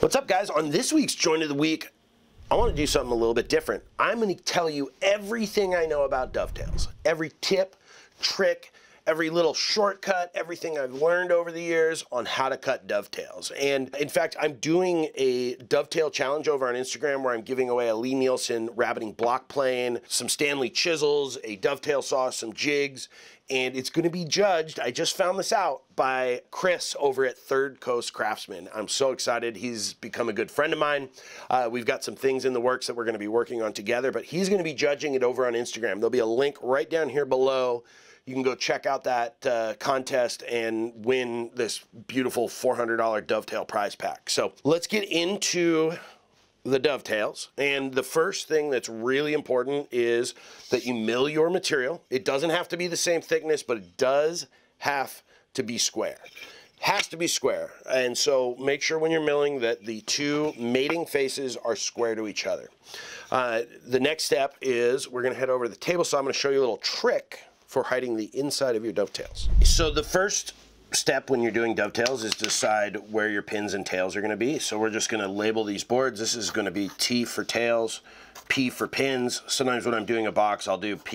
What's up guys? On this week's Joint of the Week, I want to do something a little bit different. I'm going to tell you everything I know about dovetails. Every tip, trick, every little shortcut, everything I've learned over the years on how to cut dovetails. And in fact, I'm doing a dovetail challenge over on Instagram where I'm giving away a Lee Nielsen rabbeting block plane, some Stanley chisels, a dovetail saw, some jigs, and it's going to be judged. I just found this out by Chris over at Third Coast Craftsman. I'm so excited. He's become a good friend of mine. Uh, we've got some things in the works that we're going to be working on together, but he's going to be judging it over on Instagram. There'll be a link right down here below you can go check out that uh, contest and win this beautiful $400 dovetail prize pack. So let's get into the dovetails. And the first thing that's really important is that you mill your material. It doesn't have to be the same thickness, but it does have to be square. Has to be square. And so make sure when you're milling that the two mating faces are square to each other. Uh, the next step is we're gonna head over to the table saw. I'm gonna show you a little trick for hiding the inside of your dovetails. So the first step when you're doing dovetails is decide where your pins and tails are going to be. So we're just going to label these boards. This is going to be T for tails, P for pins. Sometimes when I'm doing a box, I'll do PA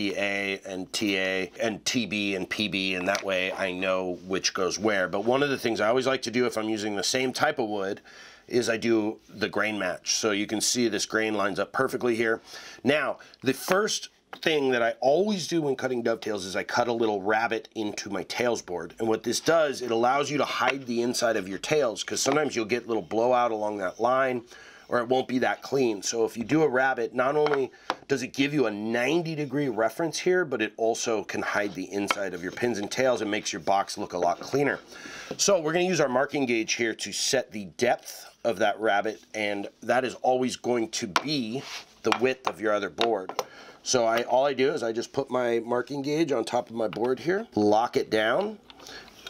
and TA and TB and PB, and that way I know which goes where. But one of the things I always like to do if I'm using the same type of wood is I do the grain match. So you can see this grain lines up perfectly here. Now, the first thing that I always do when cutting dovetails is I cut a little rabbet into my tails board. And what this does, it allows you to hide the inside of your tails because sometimes you'll get little blowout along that line or it won't be that clean. So if you do a rabbet, not only does it give you a 90 degree reference here, but it also can hide the inside of your pins and tails and makes your box look a lot cleaner. So we're gonna use our marking gauge here to set the depth of that rabbet and that is always going to be the width of your other board. So I all I do is I just put my marking gauge on top of my board here, lock it down,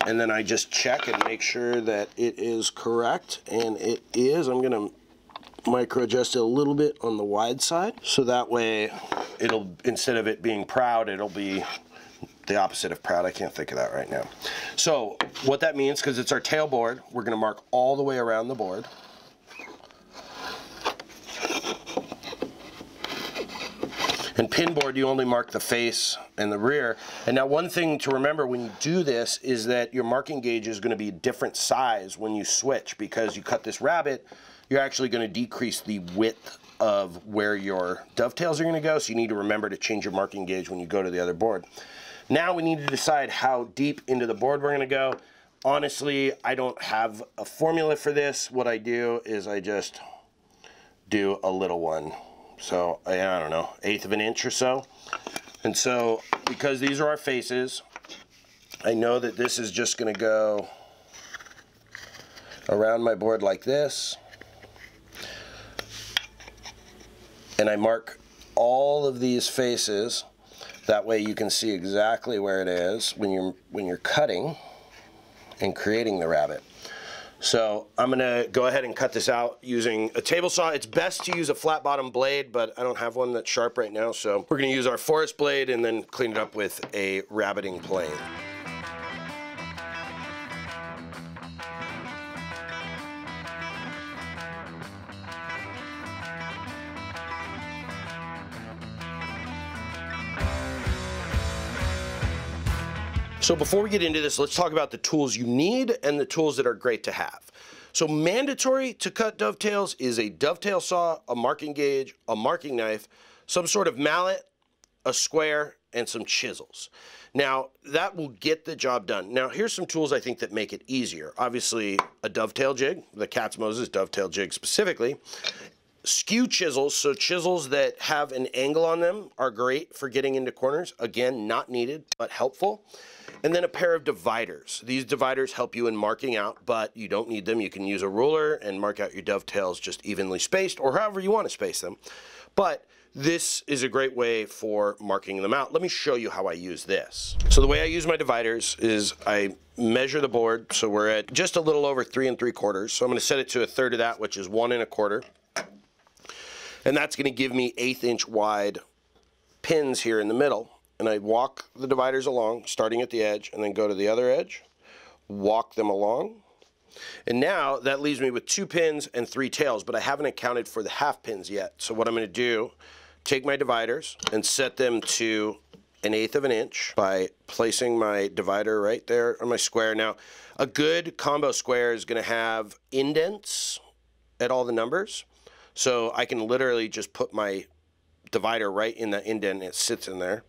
and then I just check and make sure that it is correct, and it is. I'm gonna micro adjust it a little bit on the wide side, so that way it'll, instead of it being proud, it'll be the opposite of proud. I can't think of that right now. So what that means, because it's our tail board, we're gonna mark all the way around the board. And pinboard, you only mark the face and the rear. And now one thing to remember when you do this is that your marking gauge is gonna be a different size when you switch because you cut this rabbet, you're actually gonna decrease the width of where your dovetails are gonna go. So you need to remember to change your marking gauge when you go to the other board. Now we need to decide how deep into the board we're gonna go. Honestly, I don't have a formula for this. What I do is I just do a little one so I don't know, eighth of an inch or so. And so because these are our faces, I know that this is just going to go around my board like this. And I mark all of these faces. That way you can see exactly where it is when you're when you're cutting and creating the rabbet. So I'm gonna go ahead and cut this out using a table saw. It's best to use a flat bottom blade, but I don't have one that's sharp right now. So we're gonna use our Forrest blade and then clean it up with a rabbeting plane. So before we get into this, let's talk about the tools you need and the tools that are great to have. So mandatory to cut dovetails is a dovetail saw, a marking gauge, a marking knife, some sort of mallet, a square, and some chisels. Now, that will get the job done. Now, here's some tools I think that make it easier. Obviously, a dovetail jig, the Katz-Moses dovetail jig specifically. Skew chisels, so chisels that have an angle on them are great for getting into corners. Again, not needed, but helpful. And then a pair of dividers. These dividers help you in marking out, but you don't need them. You can use a ruler and mark out your dovetails just evenly spaced or however you want to space them. But this is a great way for marking them out. Let me show you how I use this. So the way I use my dividers is I measure the board. So we're at just a little over three and three quarters. So I'm gonna set it to a third of that, which is one and a quarter. And that's gonna give me eighth inch wide pins here in the middle and I walk the dividers along, starting at the edge, and then go to the other edge, walk them along, And now that leaves me with two pins and three tails, but I haven't accounted for the half pins yet. So what I'm gonna do, take my dividers and set them to an eighth of an inch by placing my divider right there on my square. Now, a good combo square is gonna have indents at all the numbers. So I can literally just put my divider right in the indent and it sits in there.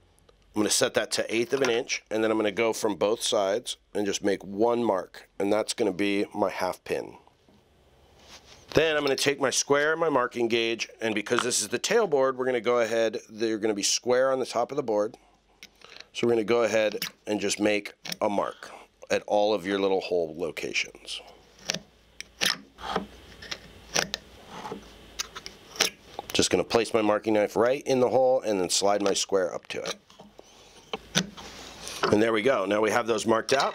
I'm going to set that to eighth of an inch and then I'm going to go from both sides and just make one mark and that's going to be my half pin. Then I'm going to take my square and my marking gauge and because this is the tail board we're going to go ahead, they're going to be square on the top of the board. So we're going to go ahead and just make a mark at all of your little hole locations. Just going to place my marking knife right in the hole and then slide my square up to it. And there we go. Now we have those marked out.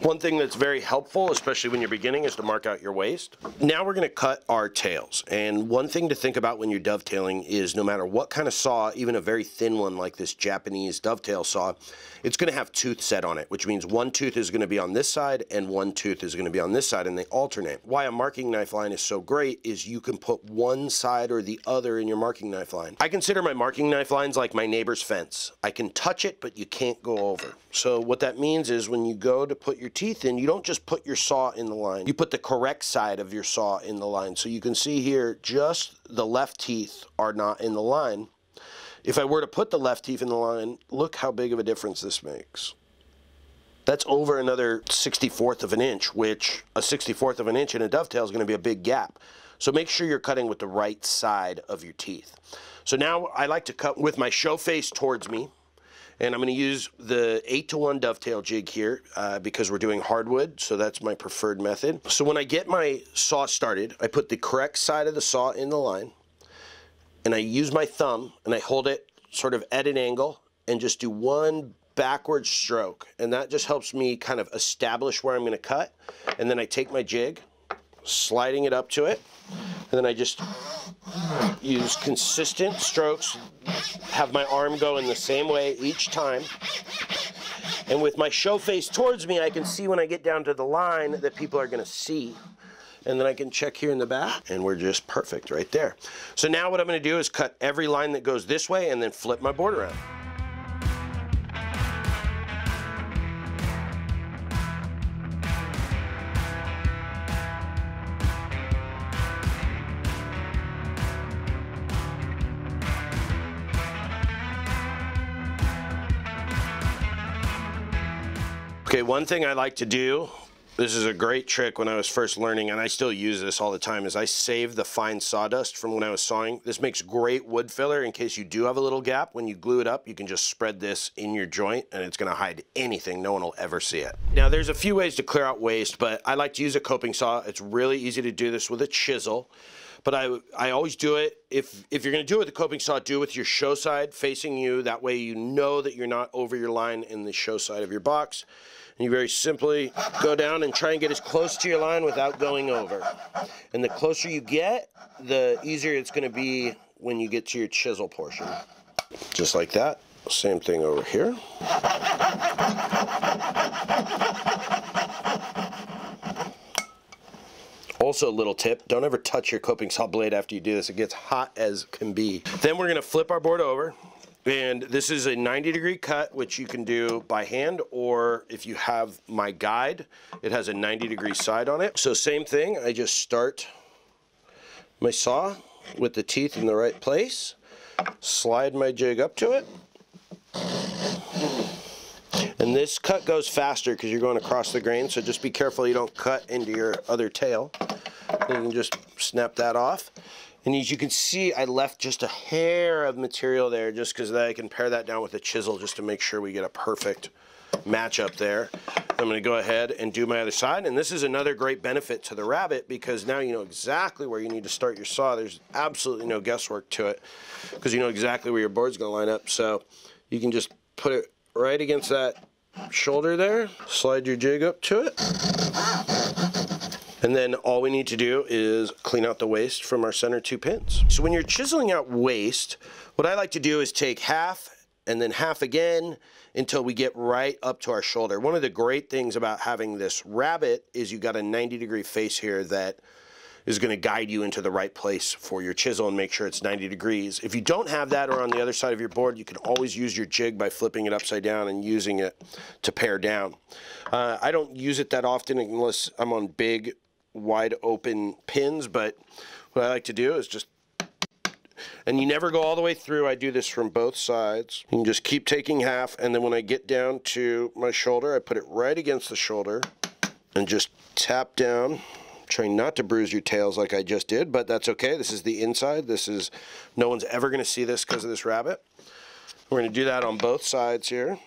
One thing that's very helpful, especially when you're beginning, is to mark out your waste. Now we're gonna cut our tails. And one thing to think about when you're dovetailing is no matter what kind of saw, even a very thin one like this Japanese dovetail saw, it's gonna have tooth set on it, which means one tooth is gonna be on this side and one tooth is gonna be on this side and they alternate. Why a marking knife line is so great is you can put one side or the other in your marking knife line. I consider my marking knife lines like my neighbor's fence. I can touch it, but you can't go over. So what that means is when you go to put your teeth in, you don't just put your saw in the line. You put the correct side of your saw in the line. So you can see here, just the left teeth are not in the line. If I were to put the left teeth in the line, look how big of a difference this makes. That's over another 64th of an inch, which a 64th of an inch in a dovetail is going to be a big gap. So make sure you're cutting with the right side of your teeth. So now I like to cut with my show face towards me. And I'm going to use the 8 to 1 dovetail jig here uh, because we're doing hardwood, so that's my preferred method. So when I get my saw started, I put the correct side of the saw in the line, and I use my thumb, and I hold it sort of at an angle, and just do one backward stroke. And that just helps me kind of establish where I'm going to cut. And then I take my jig, sliding it up to it, and then I just use consistent strokes, have my arm go in the same way each time. And with my show face towards me, I can see when I get down to the line that people are gonna see. And then I can check here in the back and we're just perfect right there. So now what I'm gonna do is cut every line that goes this way and then flip my board around. Okay, one thing I like to do, this is a great trick when I was first learning, and I still use this all the time, is I save the fine sawdust from when I was sawing. This makes great wood filler in case you do have a little gap. When you glue it up, you can just spread this in your joint, and it's gonna hide anything. No one will ever see it. Now, there's a few ways to clear out waste, but I like to use a coping saw. It's really easy to do this with a chisel but I, I always do it. If, if you're going to do it with the coping saw, do it with your show side facing you. That way you know that you're not over your line in the show side of your box. And you very simply go down and try and get as close to your line without going over. And the closer you get, the easier it's going to be when you get to your chisel portion. Just like that. Same thing over here. Also, a little tip, don't ever touch your coping saw blade after you do this. It gets hot as can be. Then we're gonna flip our board over. And this is a 90 degree cut, which you can do by hand, or if you have my guide, it has a 90 degree side on it. So same thing, I just start my saw with the teeth in the right place, slide my jig up to it, and this cut goes faster because you're going across the grain, so just be careful you don't cut into your other tail. You can just snap that off. And as you can see, I left just a hair of material there just because I can pare that down with a chisel just to make sure we get a perfect match up there. I'm going to go ahead and do my other side. And this is another great benefit to the rabbet because now you know exactly where you need to start your saw. There's absolutely no guesswork to it because you know exactly where your board's going to line up. So you can just put it right against that shoulder there, slide your jig up to it. And then all we need to do is clean out the waste from our center two pins. So when you're chiseling out waste, what I like to do is take half and then half again until we get right up to our shoulder. One of the great things about having this rabbet is you got a 90 degree face here that is going to guide you into the right place for your chisel and make sure it's 90 degrees. If you don't have that or on the other side of your board, you can always use your jig by flipping it upside down and using it to pare down. Uh, I don't use it that often unless I'm on big, wide open pins, but what I like to do is just and you never go all the way through. I do this from both sides. You can just keep taking half, and then when I get down to my shoulder, I put it right against the shoulder and just tap down trying not to bruise your tails like I just did, but that's okay. This is the inside. This is, no one's ever going to see this because of this rabbet. We're going to do that on both sides here.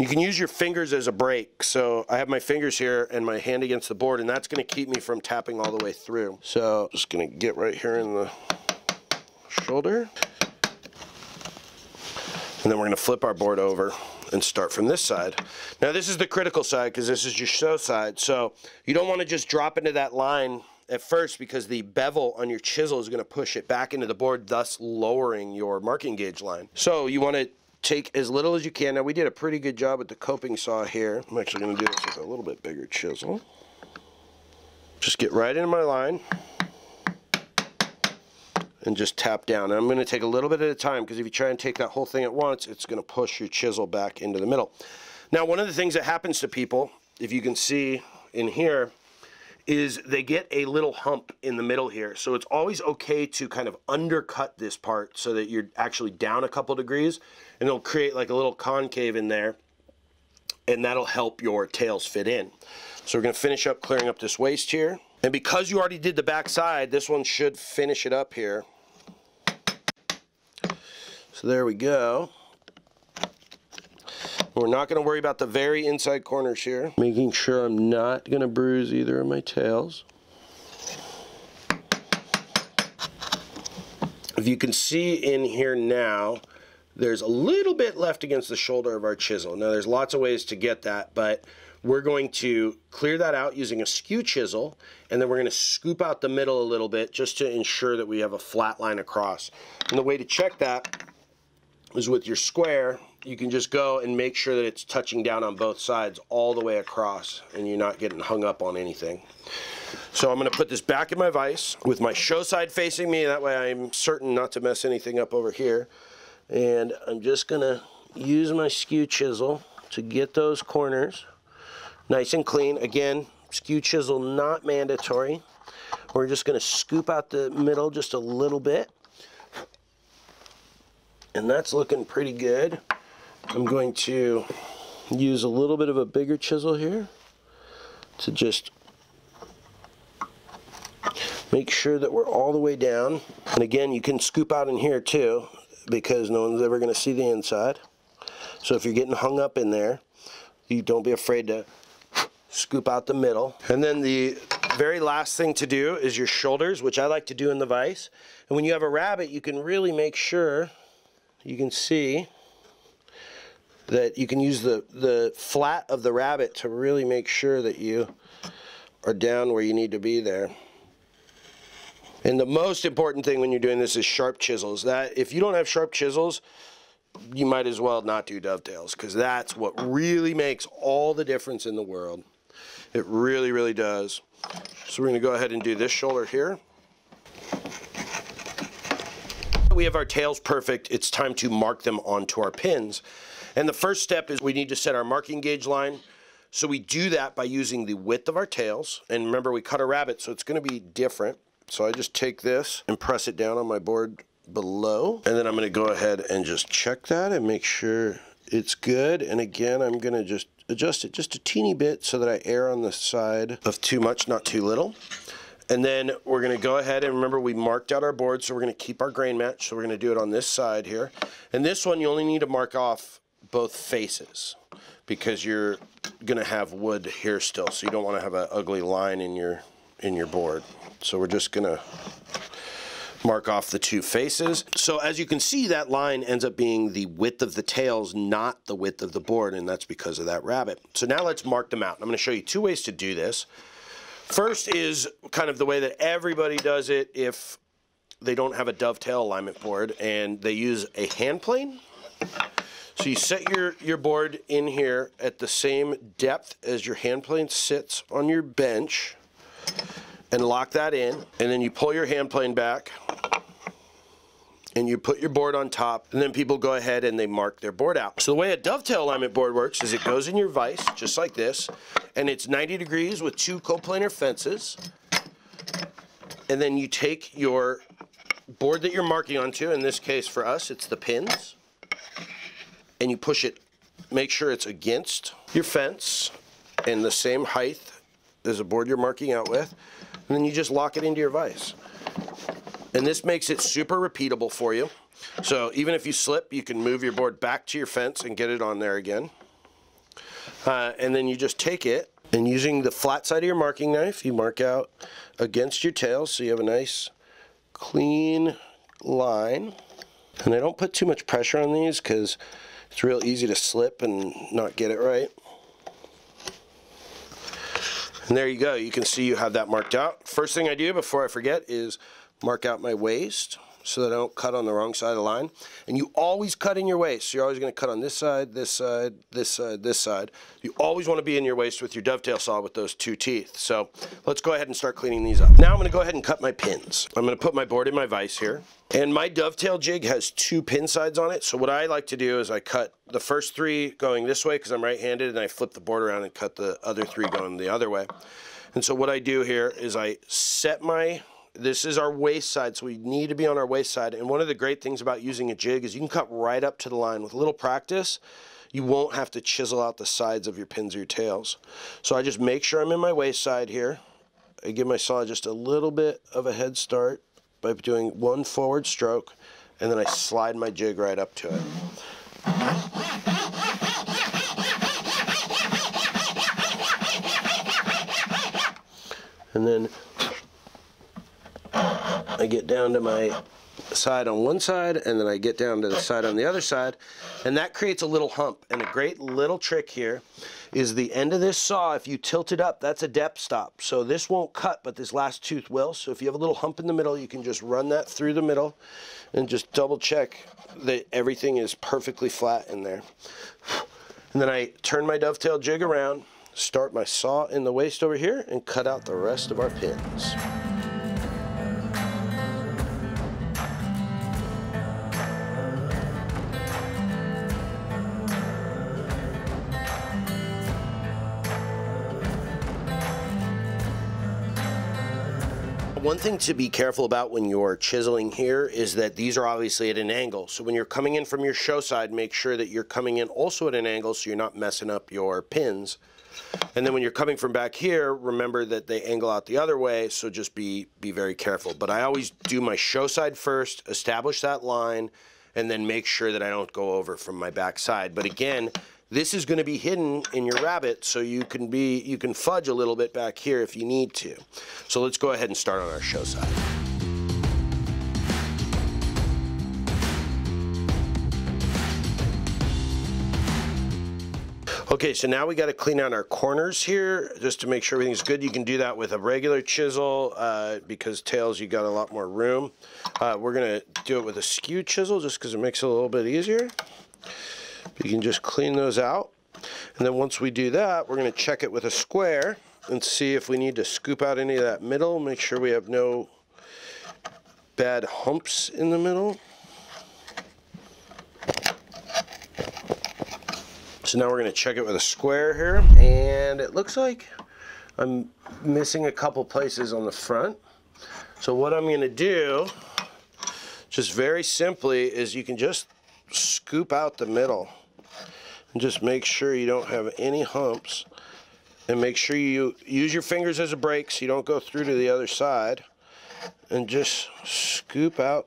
You can use your fingers as a brake. So I have my fingers here and my hand against the board, and that's going to keep me from tapping all the way through. So just going to get right here in the shoulder. And then we're going to flip our board over and start from this side. Now this is the critical side because this is your show side. So you don't want to just drop into that line at first because the bevel on your chisel is going to push it back into the board, thus lowering your marking gauge line. So you want to take as little as you can. Now we did a pretty good job with the coping saw here. I'm actually going to do this with a little bit bigger chisel. Just get right into my line and just tap down. And I'm going to take a little bit at a time because if you try and take that whole thing at once, it's going to push your chisel back into the middle. Now, one of the things that happens to people, if you can see in here, is they get a little hump in the middle here. So it's always okay to kind of undercut this part so that you're actually down a couple degrees and it'll create like a little concave in there and that'll help your tails fit in. So we're gonna finish up clearing up this waste here. And because you already did the back side, this one should finish it up here. So there we go. We're not going to worry about the very inside corners here. Making sure I'm not going to bruise either of my tails. If you can see in here now, there's a little bit left against the shoulder of our chisel. Now there's lots of ways to get that, but we're going to clear that out using a skew chisel, and then we're going to scoop out the middle a little bit just to ensure that we have a flat line across. And the way to check that is with your square, you can just go and make sure that it's touching down on both sides all the way across and you're not getting hung up on anything. So I'm going to put this back in my vise with my show side facing me. That way I'm certain not to mess anything up over here. And I'm just going to use my skew chisel to get those corners nice and clean. Again, skew chisel not mandatory. We're just going to scoop out the middle just a little bit. And that's looking pretty good. I'm going to use a little bit of a bigger chisel here to just make sure that we're all the way down. And again, you can scoop out in here too because no one's ever going to see the inside. So if you're getting hung up in there, you don't be afraid to scoop out the middle. And then the very last thing to do is your shoulders, which I like to do in the vise. And when you have a rabbet, you can really make sure you can see that you can use the, the flat of the rabbet to really make sure that you are down where you need to be there. And the most important thing when you're doing this is sharp chisels. That If you don't have sharp chisels, you might as well not do dovetails because that's what really makes all the difference in the world. It really, really does. So we're to go ahead and do this shoulder here. We have our tails perfect. It's time to mark them onto our pins. And the first step is we need to set our marking gauge line. So we do that by using the width of our tails. And remember, we cut a rabbet, so it's going to be different. So I just take this and press it down on my board below. And then I'm going to go ahead and just check that and make sure it's good. And again, I'm going to just adjust it just a teeny bit so that I err on the side of too much, not too little. And then we're going to go ahead and remember we marked out our board, so we're going to keep our grain match. So we're going to do it on this side here. And this one, you only need to mark off both faces because you're going to have wood here still. So you don't want to have an ugly line in your in your board. So we're just going to mark off the two faces. So as you can see, that line ends up being the width of the tails, not the width of the board, and that's because of that rabbet. So now let's mark them out. I'm going to show you two ways to do this. First is kind of the way that everybody does it if they don't have a dovetail alignment board and they use a hand plane. So you set your, your board in here at the same depth as your hand plane sits on your bench and lock that in. And then you pull your hand plane back and you put your board on top and then people go ahead and they mark their board out. So the way a dovetail alignment board works is it goes in your vise just like this and it's 90 degrees with two coplanar fences and then you take your board that you're marking onto, in this case for us it's the pins, and you push it, make sure it's against your fence and the same height as the board you're marking out with, and then you just lock it into your vise. And this makes it super repeatable for you. So even if you slip, you can move your board back to your fence and get it on there again. Uh, and then you just take it and using the flat side of your marking knife, you mark out against your tail so you have a nice clean line. And I don't put too much pressure on these because it's real easy to slip and not get it right. And there you go. You can see you have that marked out. First thing I do before I forget is mark out my waste so that I don't cut on the wrong side of the line. And you always cut in your waste. So you're always going to cut on this side, this side, this side, this side. You always want to be in your waste with your dovetail saw with those two teeth. So let's go ahead and start cleaning these up. Now I'm going to go ahead and cut my pins. I'm going to put my board in my vise here. And my dovetail jig has two pin sides on it. So what I like to do is I cut the first three going this way because I'm right-handed and I flip the board around and cut the other three going the other way. And so what I do here is I set my this is our waste side, so we need to be on our waste side. And one of the great things about using a jig is you can cut right up to the line. With a little practice, you won't have to chisel out the sides of your pins or your tails. So I just make sure I'm in my waste side here. I give my saw just a little bit of a head start by doing one forward stroke, and then I slide my jig right up to it. And then I get down to my side on one side and then I get down to the side on the other side and that creates a little hump. And a great little trick here is the end of this saw if you tilt it up that's a depth stop. So this won't cut but this last tooth will. So if you have a little hump in the middle you can just run that through the middle and just double check that everything is perfectly flat in there. And then I turn my dovetail jig around start my saw in the waste over here and cut out the rest of our pins. Thing to be careful about when you're chiseling here is that these are obviously at an angle. So when you're coming in from your show side, make sure that you're coming in also at an angle so you're not messing up your pins. And then when you're coming from back here, remember that they angle out the other way, so just be, be very careful. But I always do my show side first, establish that line, and then make sure that I don't go over from my back side. But again, this is going to be hidden in your rabbet, so you can be you can fudge a little bit back here if you need to. So let's go ahead and start on our show side. Okay, so now we got to clean out our corners here just to make sure everything's good. You can do that with a regular chisel uh, because tails you got a lot more room. Uh, we're going to do it with a skew chisel just because it makes it a little bit easier. You can just clean those out. And then once we do that, we're going to check it with a square and see if we need to scoop out any of that middle, make sure we have no bad humps in the middle. So now we're going to check it with a square here, and it looks like I'm missing a couple places on the front. So what I'm going to do, just very simply, is you can just scoop out the middle and just make sure you don't have any humps. And make sure you use your fingers as a brake so you don't go through to the other side. And just scoop out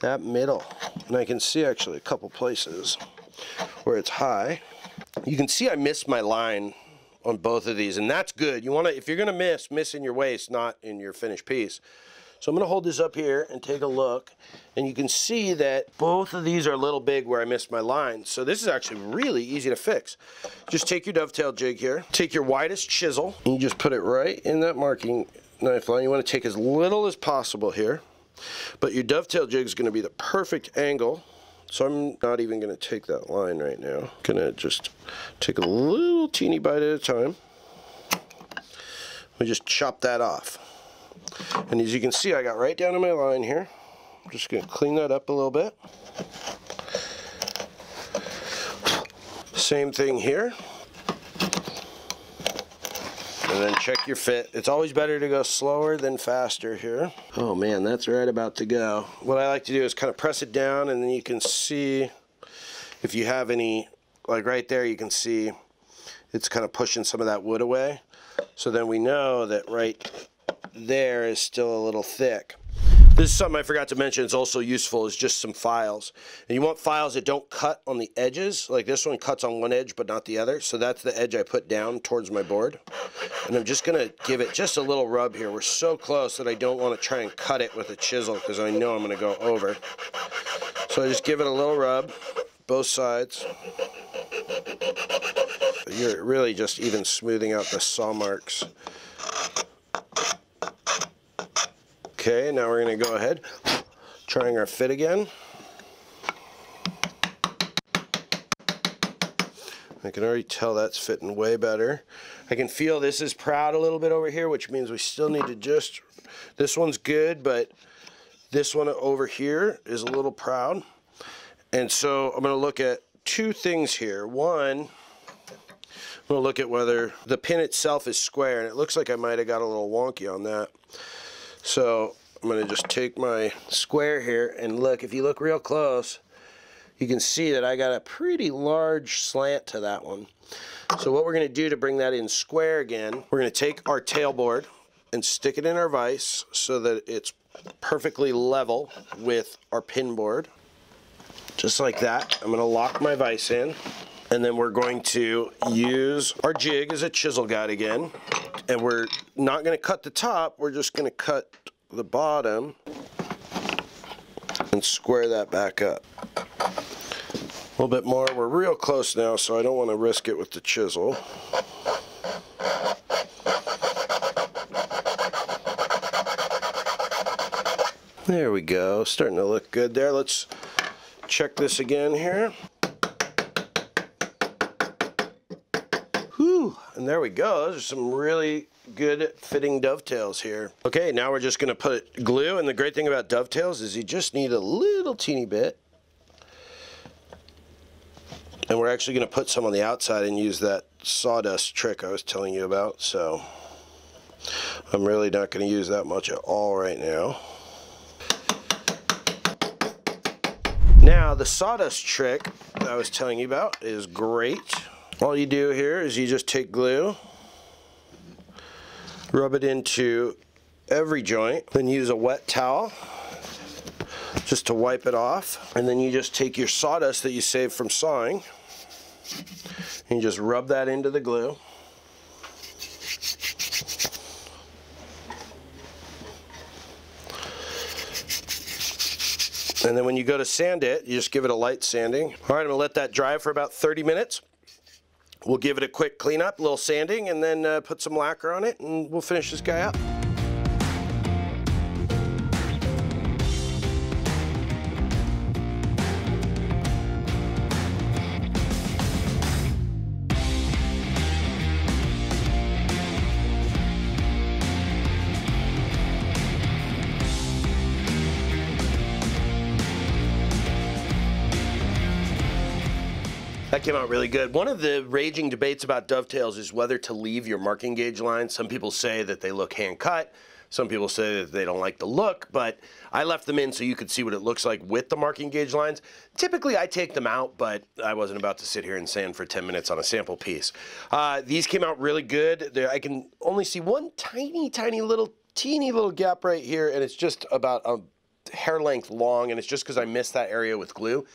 that middle. And I can see actually a couple places where it's high. You can see I missed my line on both of these and that's good. You want to if you're gonna miss miss in your waste not in your finished piece so I'm going to hold this up here and take a look. And you can see that both of these are a little big where I missed my line. So this is actually really easy to fix. Just take your dovetail jig here, take your widest chisel, and you just put it right in that marking knife line. You want to take as little as possible here. But your dovetail jig is going to be the perfect angle. So I'm not even going to take that line right now. To just take a little teeny bite at a time. We just chop that off. And as you can see, I got right down to my line here. I'm just going to clean that up a little bit. Same thing here. And then check your fit. It's always better to go slower than faster here. Oh man, that's right about to go. What I like to do is kind of press it down and then you can see if you have any, like right there, you can see it's kind of pushing some of that wood away. So then we know that right there is still a little thick. This is something I forgot to mention. It's also useful is just some files. And you want files that don't cut on the edges. Like this one cuts on one edge but not the other. So that's the edge I put down towards my board. And I'm just going to give it just a little rub here. We're so close that I don't want to try and cut it with a chisel because I know I'm going to go over. So I just give it a little rub, both sides. You're really just even smoothing out the saw marks. Okay, now we're to go ahead, trying our fit again. I can already tell that's fitting way better. I can feel this is proud a little bit over here, which means we still need to just, this one's good, but this one over here is a little proud. And so I'm gonna look at two things here. One, I'm gonna look at whether the pin itself is square, and it looks like I might have got a little wonky on that. So I'm going to just take my square here and look, if you look real close, you can see that I got a pretty large slant to that one. So what we're going to do to bring that in square again, we're going to take our tailboard and stick it in our vise so that it's perfectly level with our pin board. Just like that. I'm going to lock my vise in. And then we're going to use our jig as a chisel guide again. And we're not going to cut the top, we're just going to cut the bottom and square that back up. A little bit more. We're real close now, so I don't want to risk it with the chisel. There we go. Starting to look good there. Let's check this again here. And there we go. Those are some really good fitting dovetails here. Okay, now we're just gonna put glue, and the great thing about dovetails is you just need a little teeny bit. And we're actually gonna put some on the outside and use that sawdust trick I was telling you about, so I'm really not gonna use that much at all right now. Now, the sawdust trick I was telling you about is great. All you do here is you just take glue, rub it into every joint, then use a wet towel just to wipe it off. And then you just take your sawdust that you saved from sawing and you just rub that into the glue. And then when you go to sand it, you just give it a light sanding. All right, I'm gonna let that dry for about 30 minutes. We'll give it a quick cleanup, a little sanding, and then uh, put some lacquer on it, and we'll finish this guy up. Came out really good. One of the raging debates about dovetails is whether to leave your marking gauge lines. Some people say that they look hand cut. Some people say that they don't like the look, but I left them in so you could see what it looks like with the marking gauge lines. Typically, I take them out, but I wasn't about to sit here and sand for 10 minutes on a sample piece. Uh, these came out really good. They're, I can only see one tiny, tiny little, teeny little gap right here, and it's just about a hair length long, and it's just because I missed that area with glue.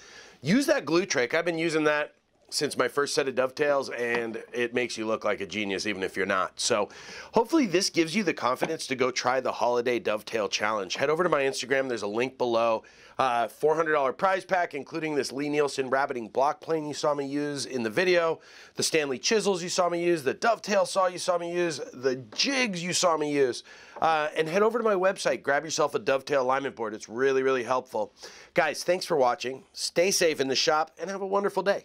Use that glue trick. I've been using that since my first set of dovetails, and it makes you look like a genius even if you're not. So hopefully this gives you the confidence to go try the Holiday Dovetail Challenge. Head over to my Instagram. There's a link below. Uh, $400 prize pack, including this Lee Nielsen rabbeting block plane you saw me use in the video, the Stanley chisels you saw me use, the dovetail saw you saw me use, the jigs you saw me use. Uh, and head over to my website, grab yourself a dovetail alignment board. It's really, really helpful. Guys, thanks for watching. Stay safe in the shop and have a wonderful day.